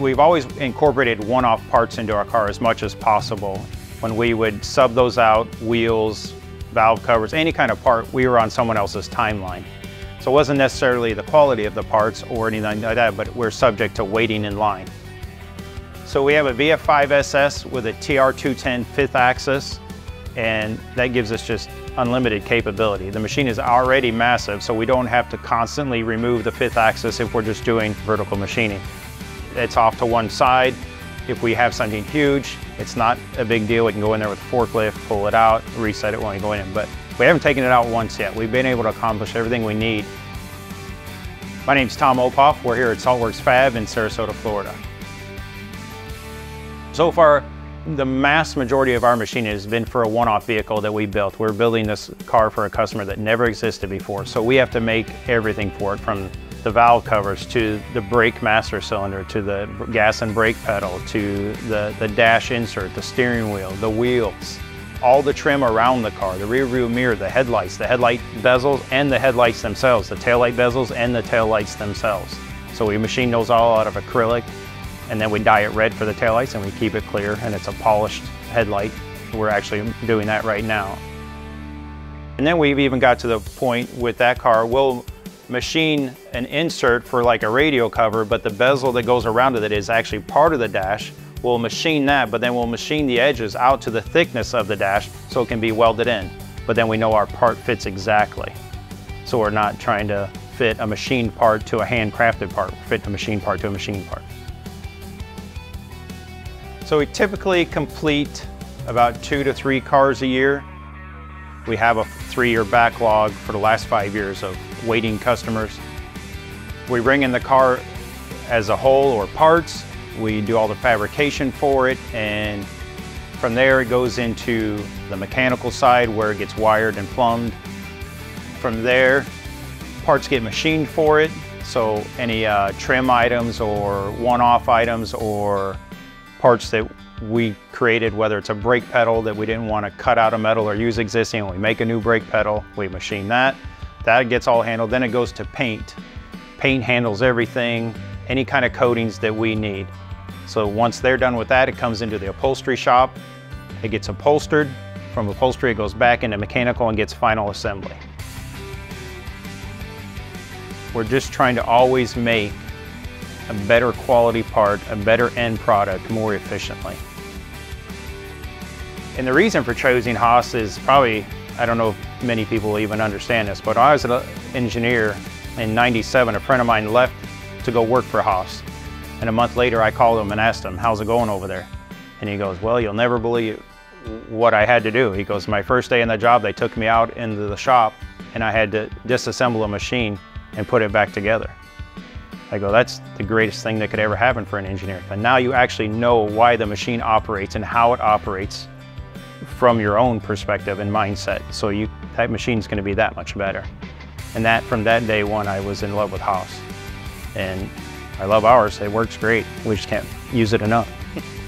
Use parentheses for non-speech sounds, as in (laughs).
We've always incorporated one-off parts into our car as much as possible. When we would sub those out, wheels, valve covers, any kind of part, we were on someone else's timeline. So it wasn't necessarily the quality of the parts or anything like that, but we're subject to waiting in line. So we have a VF5 SS with a TRT210 fifth axis, and that gives us just unlimited capability. The machine is already massive, so we don't have to constantly remove the fifth axis if we're just doing vertical machining. It's off to one side. If we have something huge, it's not a big deal. We can go in there with a forklift, pull it out, reset it when we go in. But we haven't taken it out once yet. We've been able to accomplish everything we need. My name's Thom Ophof. We're here at Saltworks Fab in Sarasota, Florida. So far, the mass majority of our machine has been for a one-off vehicle that we built. We're building this car for a customer that never existed before, so we have to make everything for it from the valve covers to the brake master cylinder to the gas and brake pedal to the, the dash insert, the steering wheel, the wheels, all the trim around the car, the rear view mirror, the headlights, the headlight bezels and the headlights themselves, the taillight bezels and the taillights themselves. So we machine those all out of acrylic and then we dye it red for the taillights and we keep it clear and it's a polished headlight. We're actually doing that right now. And then we've even got to the point with that car, we'll machine an insert for like a radio cover, but the bezel that goes around it is actually part of the dash. We'll machine that, but then we'll machine the edges out to the thickness of the dash so it can be welded in. But then we know our part fits exactly. So we're not trying to fit a machined part to a handcrafted part, fit a machine part to a machine part. So we typically complete about two to three cars a year. We have a three-year backlog for the last five years of waiting customers. We bring in the car as a whole or parts. We do all the fabrication for it and from there it goes into the mechanical side where it gets wired and plumbed. From there, parts get machined for it. So any uh, trim items or one-off items or parts that we created, whether it's a brake pedal that we didn't want to cut out a metal or use existing, we make a new brake pedal, we machine that. That gets all handled. Then it goes to paint. Paint handles everything, any kind of coatings that we need. So once they're done with that, it comes into the upholstery shop. It gets upholstered. From upholstery, it goes back into mechanical and gets final assembly. We're just trying to always make a better quality part, a better end product more efficiently. And the reason for choosing Haas is probably, I don't know if many people even understand this, but I was an engineer in 97, a friend of mine left to go work for Haas. And a month later I called him and asked him, how's it going over there? And he goes, well, you'll never believe what I had to do. He goes, my first day in the job, they took me out into the shop and I had to disassemble a machine and put it back together. I go, that's the greatest thing that could ever happen for an engineer. And now you actually know why the machine operates and how it operates from your own perspective and mindset. So you, that machine's gonna be that much better. And that, from that day one, I was in love with Haas. And I love ours, it works great. We just can't use it enough. (laughs)